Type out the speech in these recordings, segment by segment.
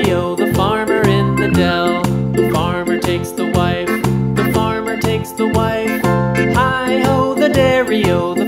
video, the farmer in the dell. The farmer takes the wife, the farmer takes the wife. Hi ho, the dairy-o, the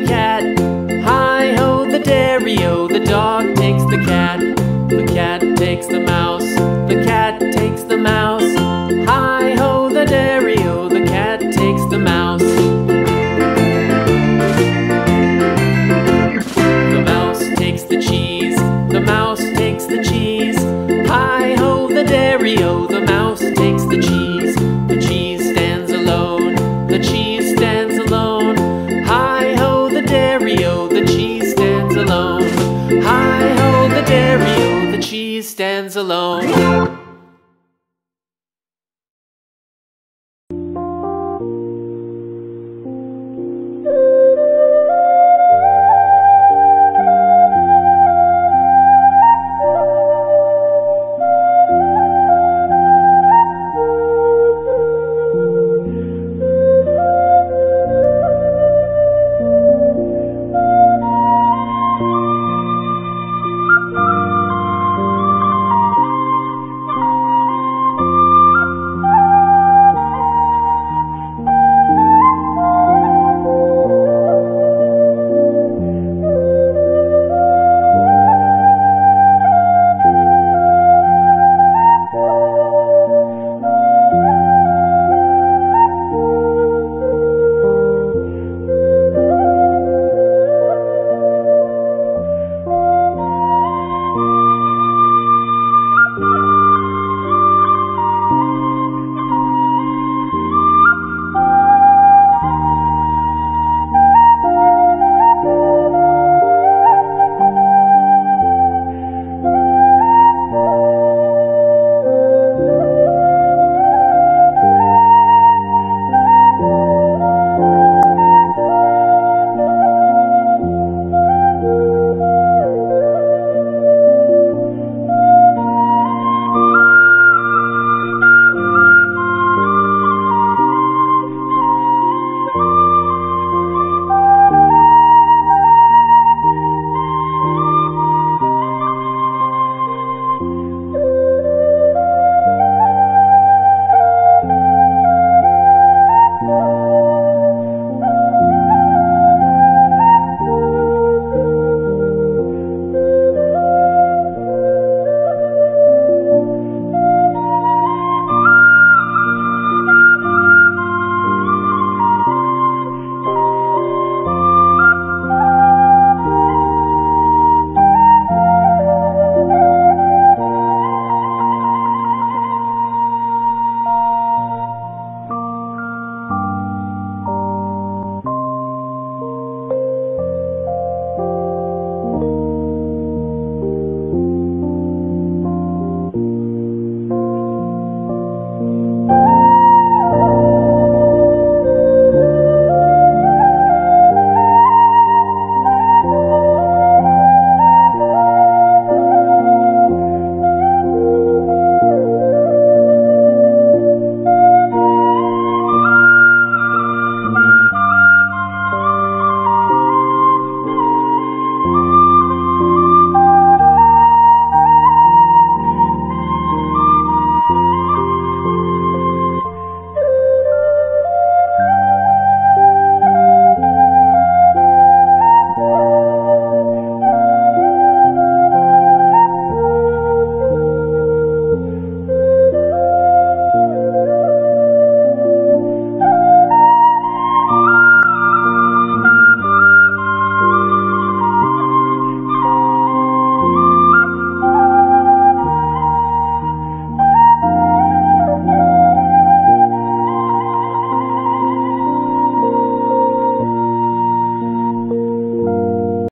the cheese. The mouse takes the cheese. Hi ho, the dairy o. The mouse takes the cheese. The cheese stands alone. The cheese stands alone. Hi ho, the dairy o. The cheese stands alone. Hi ho, the dairy o. The cheese stands alone.